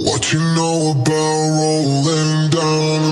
What you know about rolling down